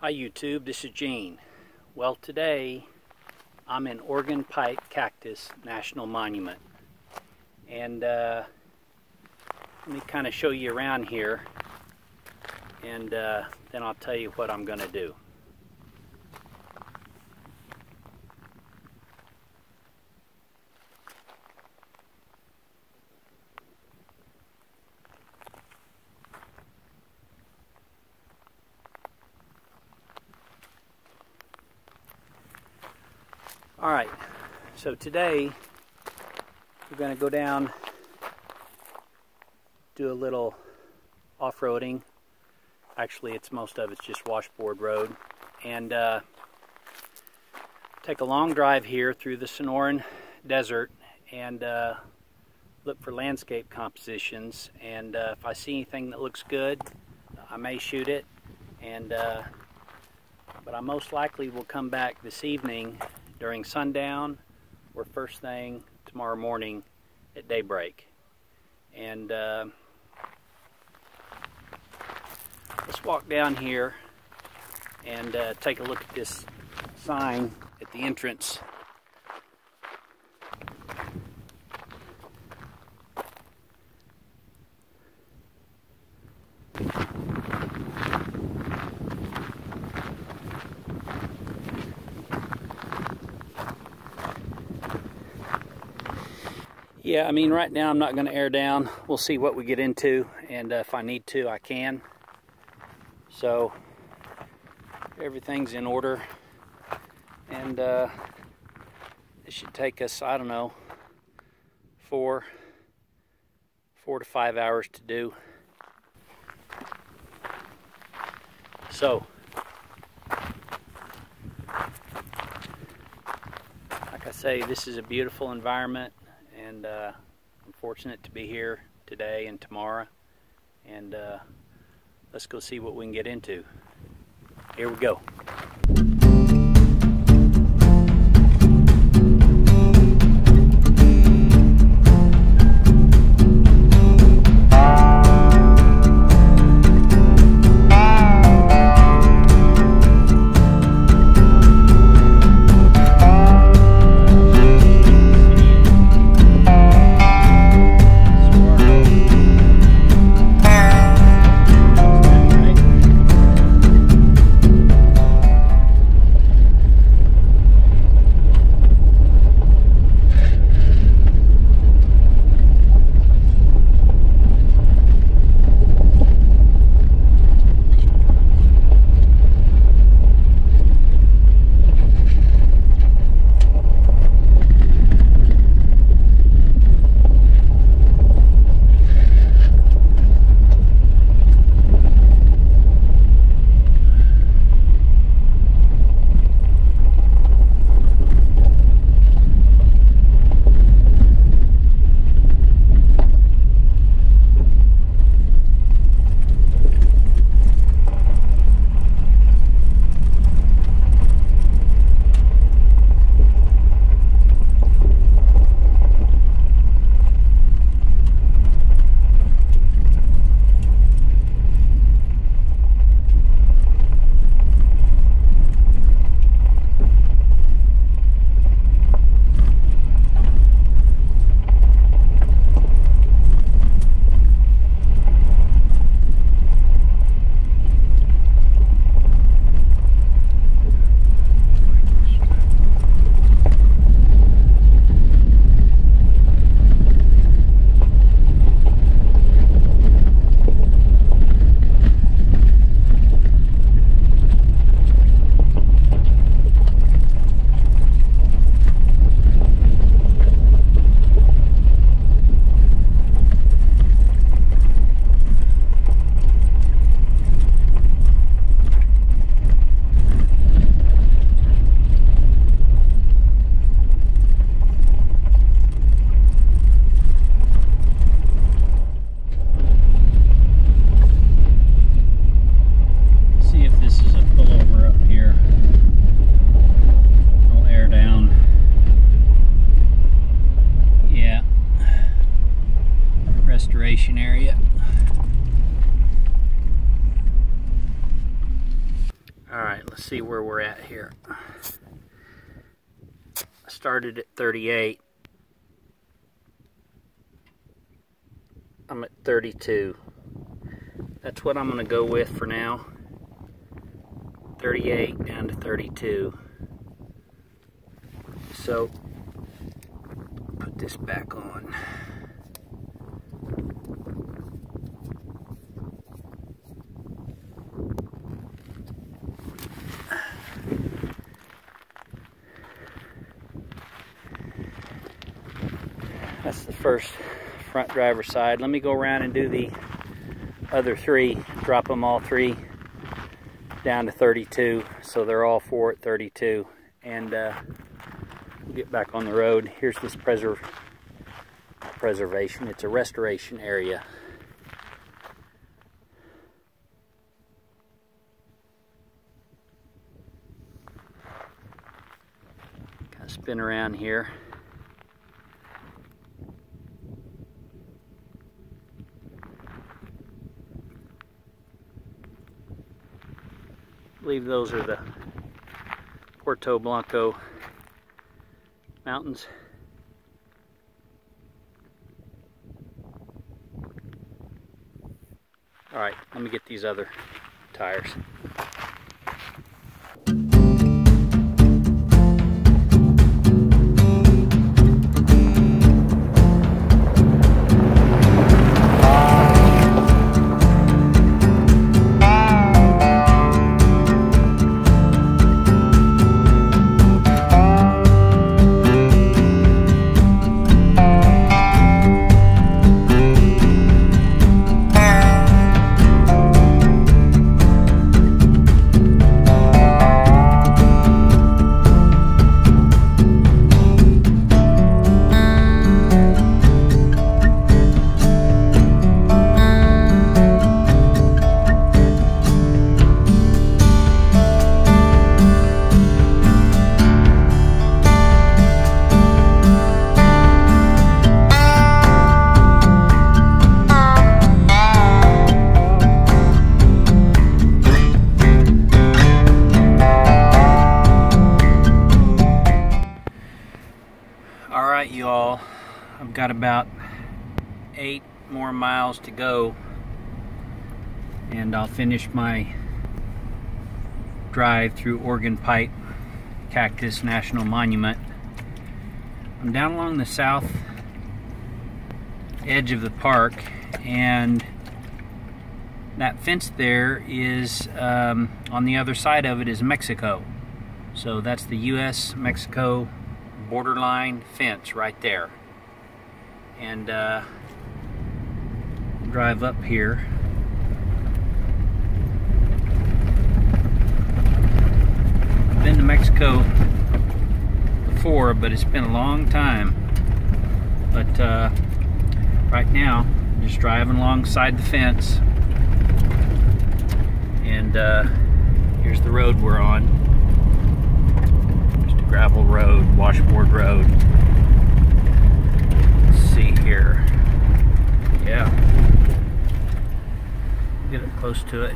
Hi YouTube, this is Gene. Well today I'm in Organ Pipe Cactus National Monument and uh, let me kind of show you around here and uh, then I'll tell you what I'm going to do. All right, so today we're going to go down, do a little off-roading. Actually, it's most of it's just washboard road, and uh, take a long drive here through the Sonoran Desert and uh, look for landscape compositions. And uh, if I see anything that looks good, I may shoot it. And uh, but I most likely will come back this evening during sundown or first thing tomorrow morning at daybreak. And uh, let's walk down here and uh, take a look at this sign at the entrance Yeah, I mean, right now I'm not going to air down. We'll see what we get into, and uh, if I need to, I can. So, everything's in order, and uh, it should take us, I don't know, four, four to five hours to do. So, like I say, this is a beautiful environment and uh, I'm fortunate to be here today and tomorrow and uh, let's go see what we can get into. Here we go. We're at here. I started at 38. I'm at 32. That's what I'm going to go with for now. 38 down to 32. So, put this back on. That's the first front driver side. Let me go around and do the other three, drop them all three down to 32. So they're all four at 32. And uh, get back on the road. Here's this preser preservation. It's a restoration area. Kind of spin around here. Believe those are the Puerto Blanco mountains. All right, let me get these other tires. Got about eight more miles to go and I'll finish my drive through Organ Pipe Cactus National Monument. I'm down along the south edge of the park and that fence there is um, on the other side of it is Mexico so that's the US Mexico borderline fence right there and uh, drive up here. Been to Mexico before, but it's been a long time. But uh, right now, just driving alongside the fence. And uh, here's the road we're on. Just a gravel road, washboard road here. Yeah. Get it close to it.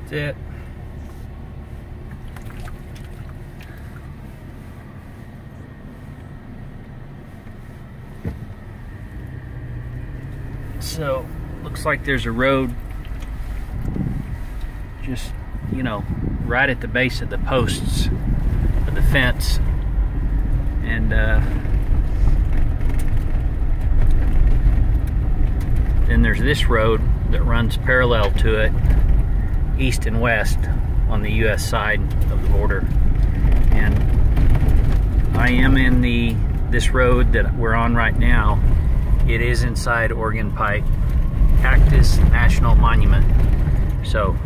That's it. So, looks like there's a road just, you know, right at the base of the posts of the fence. And uh, then there's this road that runs parallel to it, east and west on the U.S. side of the border. And I am in the this road that we're on right now. It is inside Organ Pipe Cactus National Monument. So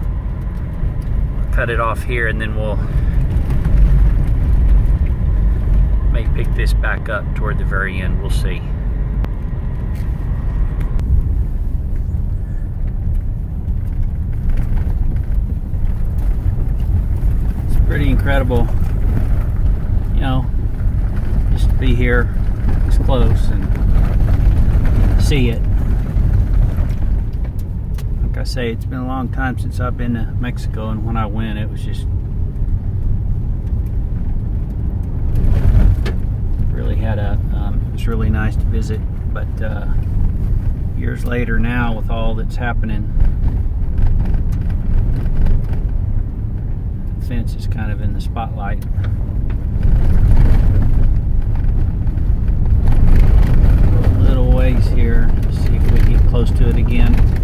cut it off here and then we'll may pick this back up toward the very end. We'll see. It's pretty incredible. You know, just to be here this close and see it. I say, it's been a long time since I've been to Mexico, and when I went, it was just really had a. Um, it was really nice to visit, but uh, years later now, with all that's happening, the fence is kind of in the spotlight. A little ways here. see if we get close to it again.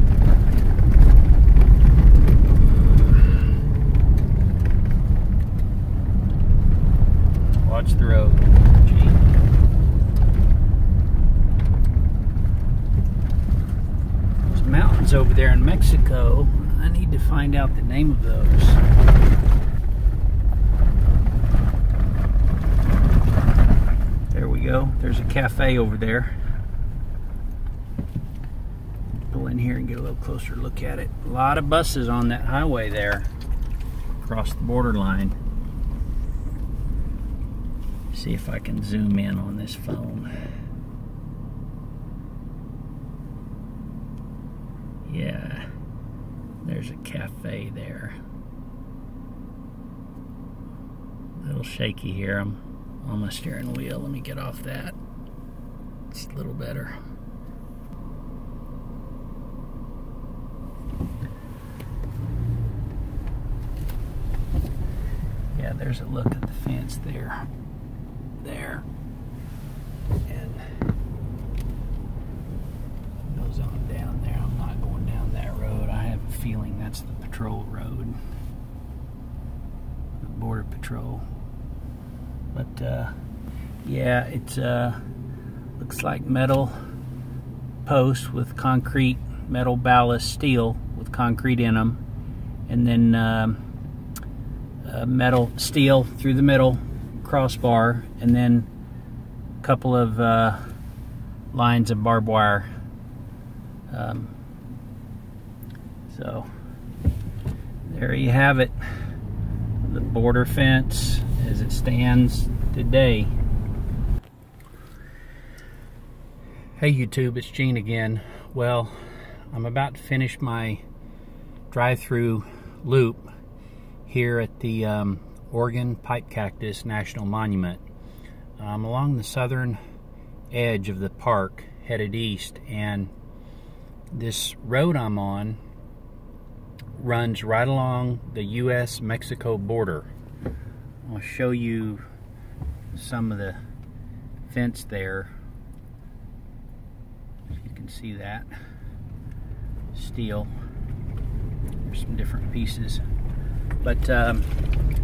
Watch the. There's mountains over there in Mexico. I need to find out the name of those. There we go. There's a cafe over there. Pull in here and get a little closer look at it. A lot of buses on that highway there across the borderline. See if I can zoom in on this phone. Yeah, there's a cafe there. A little shaky here. I'm on my steering wheel. Let me get off that. It's a little better. Yeah, there's a look at the fence there. There. And goes on down there. I'm not going down that road. I have a feeling that's the patrol road. The border patrol. But uh, yeah, it uh, looks like metal posts with concrete, metal ballast steel with concrete in them, and then um, metal steel through the middle, crossbar, and then a couple of uh, lines of barbed wire. Um, so there you have it, the border fence as it stands today. Hey YouTube, it's Gene again. Well, I'm about to finish my drive-through loop here at the um, Organ Pipe Cactus National Monument. I'm along the southern edge of the park headed east and this road I'm on runs right along the U.S.-Mexico border. I'll show you some of the fence there. You can see that. Steel. There's some different pieces. But um,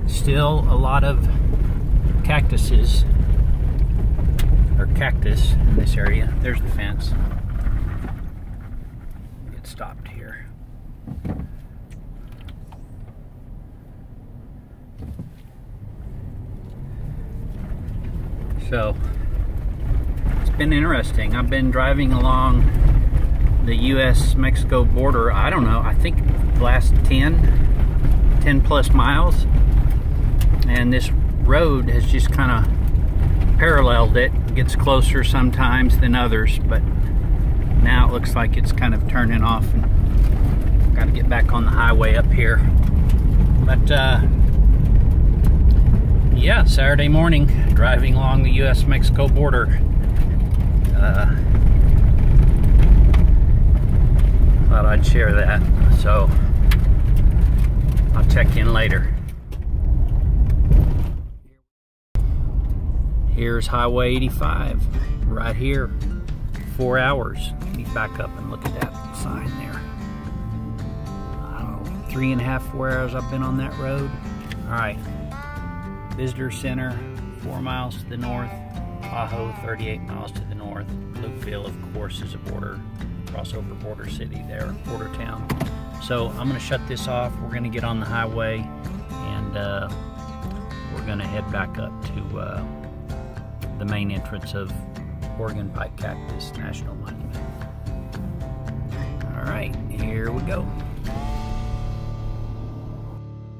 still a lot of cactuses or cactus in this area. There's the fence. Get stopped here. So it's been interesting. I've been driving along the U.S.-Mexico border, I don't know, I think last 10, 10 plus miles. And this road has just kind of paralleled it. Gets closer sometimes than others, but now it looks like it's kind of turning off and got to get back on the highway up here. But uh, yeah, Saturday morning, driving along the U.S.-Mexico border. Uh, thought I'd share that, so I'll check in later. Here's Highway 85, right here, four hours. Let me back up and look at that sign there. I don't know, three and a half, four hours I've been on that road. All right, Visitor Center, four miles to the north. Ajo, 38 miles to the north. Lukeville, of course, is a border, crossover border city there, border town. So I'm going to shut this off. We're going to get on the highway and uh, we're going to head back up to uh, the main entrance of Organ Pipe Cactus National Monument. All right, here we go.